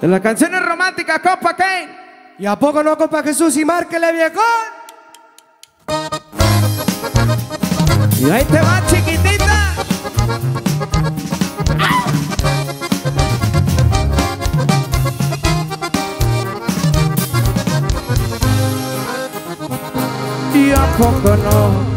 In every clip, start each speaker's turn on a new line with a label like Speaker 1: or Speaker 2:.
Speaker 1: De las canciones románticas, compa Kane.
Speaker 2: ¿Y a poco no, compa Jesús? Y márquele, viejo.
Speaker 1: Y ahí te va, chiquitita. Y a poco no.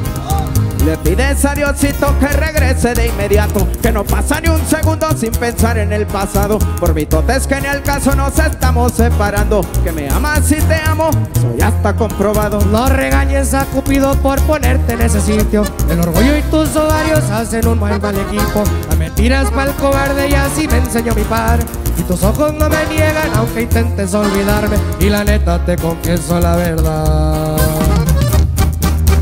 Speaker 1: Le pides a Diosito que regrese de inmediato Que no pasa ni un segundo sin pensar en el pasado. Por mi es que en el caso nos estamos separando Que me amas y te amo, eso ya está comprobado.
Speaker 2: No regañes a Cupido por ponerte en ese sitio. El orgullo y tus ovarios hacen un mal mal equipo. La mentiras para el cobarde y así me enseñó mi padre y tus ojos no me niegan aunque intentes olvidarme. Y la neta te confieso la verdad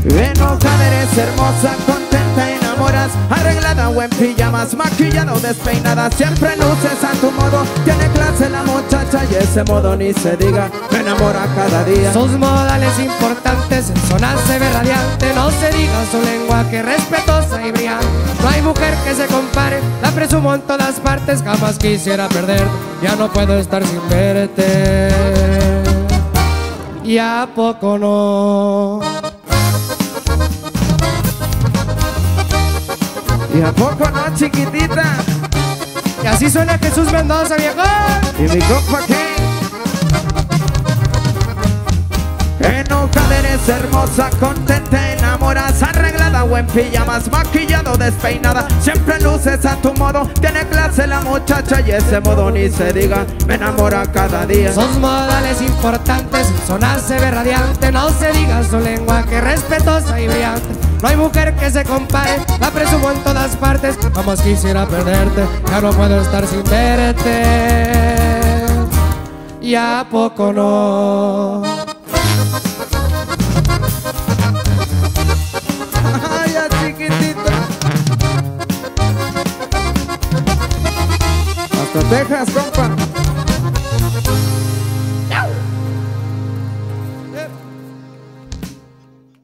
Speaker 1: Enojada eres hermosa, contenta, enamoras Arreglada o en pijamas, maquillada o despeinada Siempre luces a tu modo, tiene clase la muchacha Y ese modo ni se diga, me enamora cada día.
Speaker 2: Sus modales importantes, en zona se ve radiante No se diga su lengua que respetuosa y brillante. No hay mujer que se compare, la presumo en todas partes Jamás quisiera perder, ya no puedo estar sin verte. Y a poco no
Speaker 1: ¿Y a poco no, chiquitita?
Speaker 2: Y así suena Jesús Mendoza, viejo.
Speaker 1: ¿Y mi compa qué? Enojada eres hermosa, contenta, enamoras Arreglada o en pijamas, maquillado, despeinada Siempre luces a tu modo, tiene clase la muchacha Y ese modo ni se diga, me enamora cada día
Speaker 2: Sus modales importantes, sonarse ve radiante No se diga su lengua que respetuosa y brillante no hay mujer que se compare, la presumo en todas partes. Jamás quisiera perderte, ya no puedo estar sin verte. Y a poco no
Speaker 1: Ay, chiquitita Hasta Texas, compa